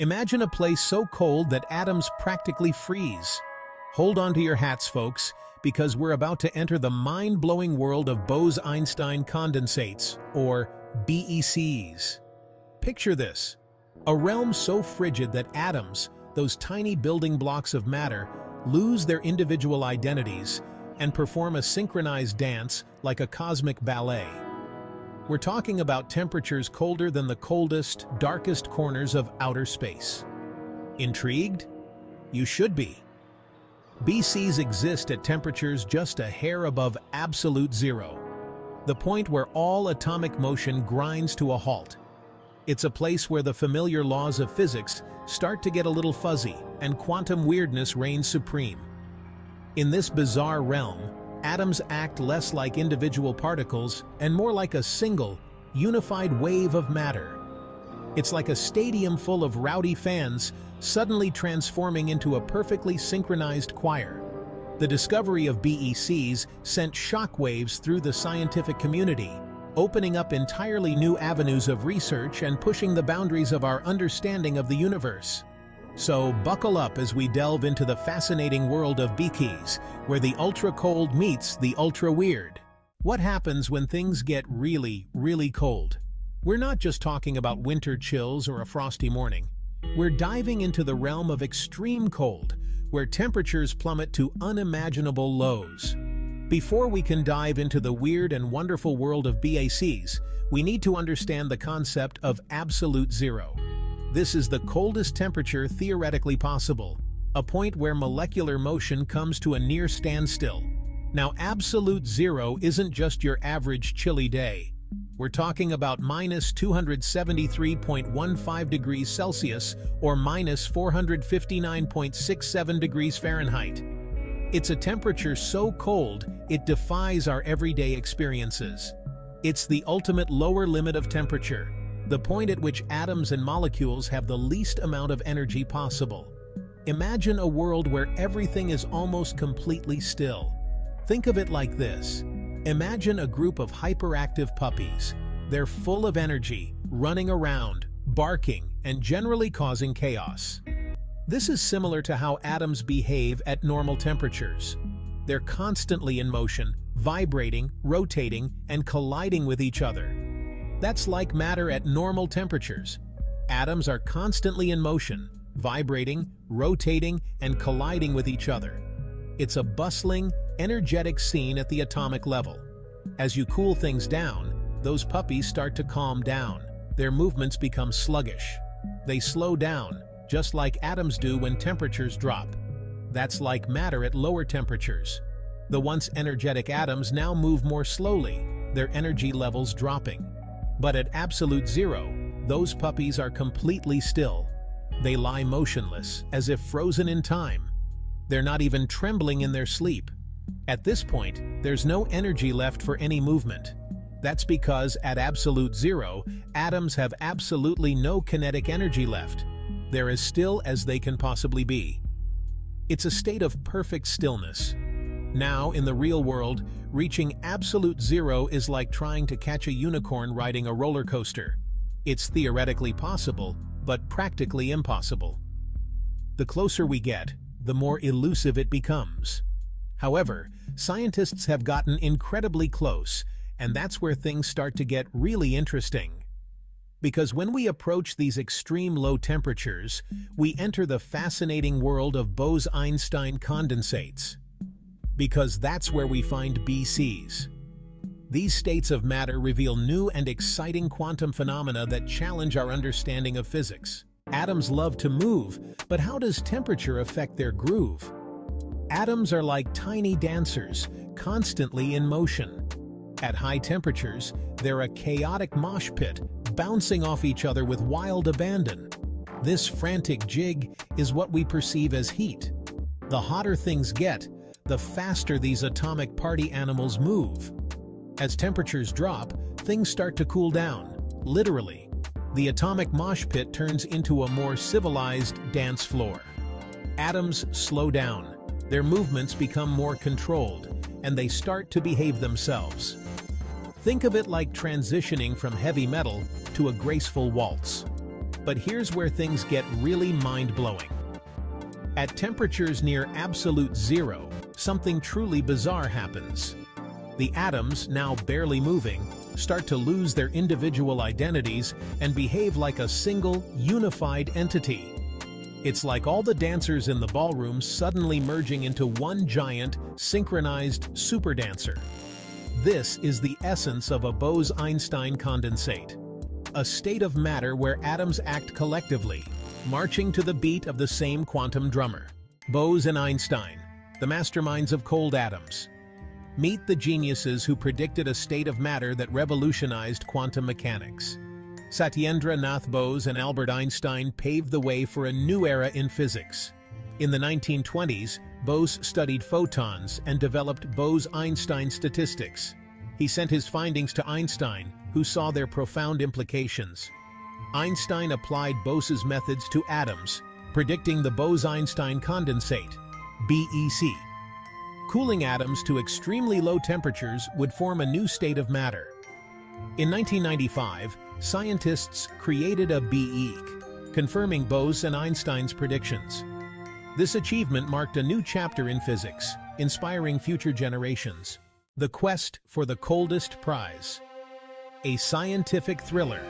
Imagine a place so cold that atoms practically freeze. Hold on to your hats, folks, because we're about to enter the mind-blowing world of Bose-Einstein condensates, or BECs. Picture this, a realm so frigid that atoms, those tiny building blocks of matter, lose their individual identities and perform a synchronized dance like a cosmic ballet. We're talking about temperatures colder than the coldest, darkest corners of outer space. Intrigued? You should be. BECs exist at temperatures just a hair above absolute zero, the point where all atomic motion grinds to a halt. It's a place where the familiar laws of physics start to get a little fuzzy and quantum weirdness reigns supreme. In this bizarre realm, atoms act less like individual particles and more like a single, unified wave of matter. It's like a stadium full of rowdy fans suddenly transforming into a perfectly synchronized choir. The discovery of BECs sent shockwaves through the scientific community, opening up entirely new avenues of research and pushing the boundaries of our understanding of the universe. So buckle up as we delve into the fascinating world of BECs, where the ultra-cold meets the ultra-weird. What happens when things get really, really cold? We're not just talking about winter chills or a frosty morning. We're diving into the realm of extreme cold, where temperatures plummet to unimaginable lows. Before we can dive into the weird and wonderful world of BECs, we need to understand the concept of absolute zero. This is the coldest temperature theoretically possible, a point where molecular motion comes to a near standstill. Now, absolute zero isn't just your average chilly day. We're talking about minus 273.15 degrees Celsius or minus 459.67 degrees Fahrenheit. It's a temperature so cold, it defies our everyday experiences. It's the ultimate lower limit of temperature, the point at which atoms and molecules have the least amount of energy possible. Imagine a world where everything is almost completely still. Think of it like this. Imagine a group of hyperactive puppies. They're full of energy, running around, barking, and generally causing chaos. This is similar to how atoms behave at normal temperatures. They're constantly in motion, vibrating, rotating, and colliding with each other. That's like matter at normal temperatures. Atoms are constantly in motion, vibrating, rotating, and colliding with each other. It's a bustling, energetic scene at the atomic level. As you cool things down, those puppies start to calm down. Their movements become sluggish. They slow down, just like atoms do when temperatures drop. That's like matter at lower temperatures. The once energetic atoms now move more slowly, their energy levels dropping. But at absolute zero, those puppies are completely still. They lie motionless, as if frozen in time. They're not even trembling in their sleep. At this point, there's no energy left for any movement. That's because at absolute zero, atoms have absolutely no kinetic energy left. They're as still as they can possibly be. It's a state of perfect stillness. Now, in the real world, reaching absolute zero is like trying to catch a unicorn riding a roller coaster. It's theoretically possible, but practically impossible. The closer we get, the more elusive it becomes. However, scientists have gotten incredibly close, and that's where things start to get really interesting. Because when we approach these extreme low temperatures, we enter the fascinating world of Bose-Einstein condensates because that's where we find BECs. These states of matter reveal new and exciting quantum phenomena that challenge our understanding of physics. Atoms love to move, but how does temperature affect their groove? Atoms are like tiny dancers, constantly in motion. At high temperatures, they're a chaotic mosh pit, bouncing off each other with wild abandon. This frantic jig is what we perceive as heat. The hotter things get, the faster these atomic party animals move. As temperatures drop, things start to cool down, literally. The atomic mosh pit turns into a more civilized dance floor. Atoms slow down, their movements become more controlled, and they start to behave themselves. Think of it like transitioning from heavy metal to a graceful waltz. But here's where things get really mind-blowing. At temperatures near absolute zero, something truly bizarre happens. The atoms, now barely moving, start to lose their individual identities and behave like a single, unified entity. It's like all the dancers in the ballroom suddenly merging into one giant, synchronized super dancer. This is the essence of a Bose-Einstein condensate. A state of matter where atoms act collectively, marching to the beat of the same quantum drummer. Bose and Einstein, the masterminds of cold atoms. Meet the geniuses who predicted a state of matter that revolutionized quantum mechanics. Satyendra Nath Bose and Albert Einstein paved the way for a new era in physics. In the 1920s, Bose studied photons and developed Bose-Einstein statistics. He sent his findings to Einstein, who saw their profound implications. Einstein applied Bose's methods to atoms, predicting the Bose-Einstein condensate, BEC. Cooling atoms to extremely low temperatures would form a new state of matter. In 1995, scientists created a BEC, confirming Bose and Einstein's predictions. This achievement marked a new chapter in physics, inspiring future generations. The Quest for the Coldest Prize. A scientific thriller.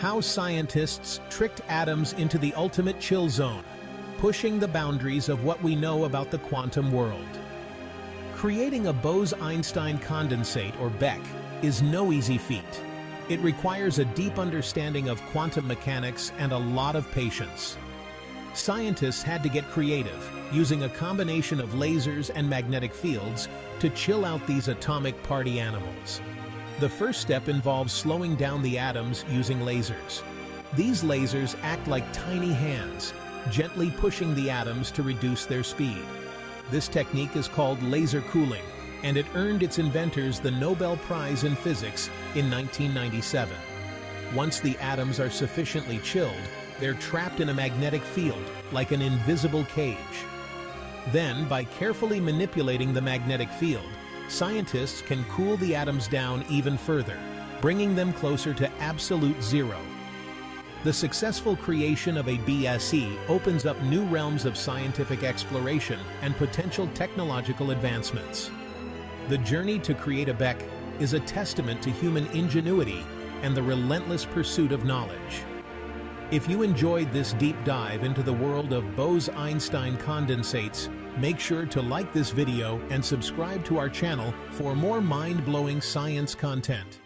How scientists tricked atoms into the ultimate chill zone, pushing the boundaries of what we know about the quantum world. Creating a Bose-Einstein condensate, or BEC, is no easy feat. It requires a deep understanding of quantum mechanics and a lot of patience. Scientists had to get creative, using a combination of lasers and magnetic fields to chill out these atomic party animals. The first step involves slowing down the atoms using lasers. These lasers act like tiny hands, gently pushing the atoms to reduce their speed. This technique is called laser cooling, and it earned its inventors the Nobel Prize in Physics in 1997. Once the atoms are sufficiently chilled, they're trapped in a magnetic field, like an invisible cage. Then, by carefully manipulating the magnetic field, scientists can cool the atoms down even further, bringing them closer to absolute zero. The successful creation of a BEC opens up new realms of scientific exploration and potential technological advancements. The journey to create a BEC is a testament to human ingenuity and the relentless pursuit of knowledge. If you enjoyed this deep dive into the world of Bose-Einstein condensates, make sure to like this video and subscribe to our channel for more mind-blowing science content.